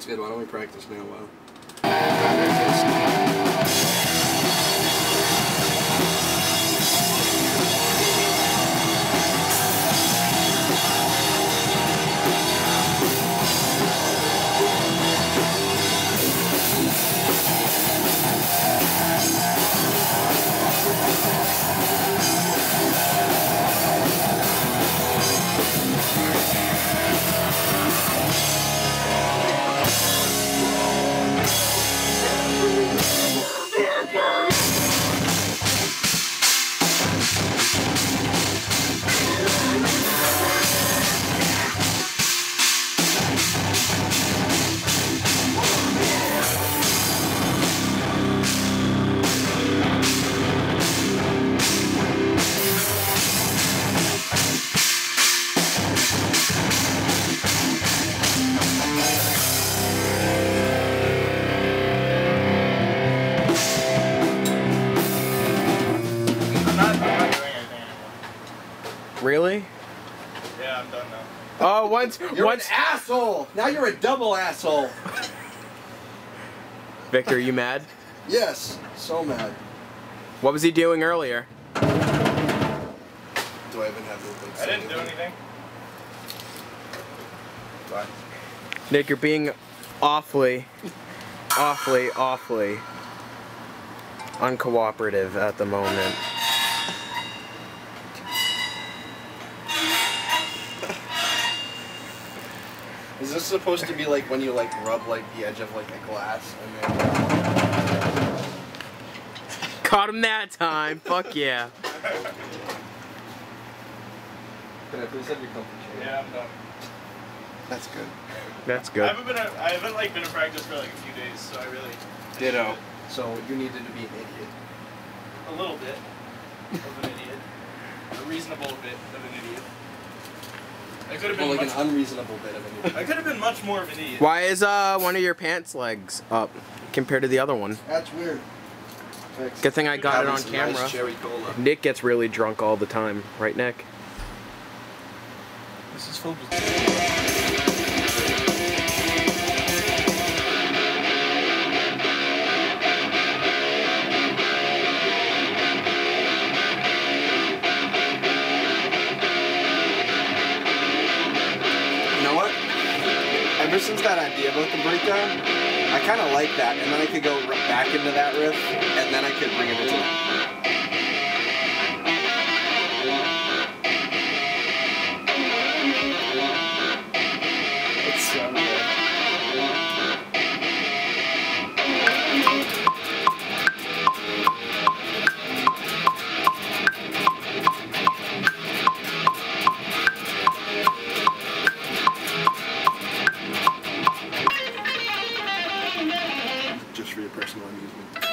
That's good. Why don't we practice now? Wow. Really? Yeah, I'm done now. Oh, once You're once an asshole. Now you're a double asshole. Victor, are you mad? Yes. So mad. What was he doing earlier? Do I even have the I didn't do anything. What? Nick, you're being awfully, awfully, awfully uncooperative at the moment. Is this supposed to be like when you like rub like the edge of like a glass and then? Caught him that time. Fuck yeah. Can I please have your comfy chair? Yeah, I'm done. That's good. That's good. I haven't been. A, I haven't like been in practice for like a few days, so I really. Ditto. So you needed to be an idiot. A little bit of an idiot. A reasonable bit of an idiot. I could have Well, been like an unreasonable bit of an idiot. I could have been much more of an idiot. Why is uh one of your pants legs up compared to the other one? That's weird. Fixed. Good thing I got it on camera. Nice cherry cola. Nick gets really drunk all the time, right, Nick? This is filled that idea about the breakdown. I kind of like that, and then I could go back into that riff, and then I could bring it into. just for your personal amusement.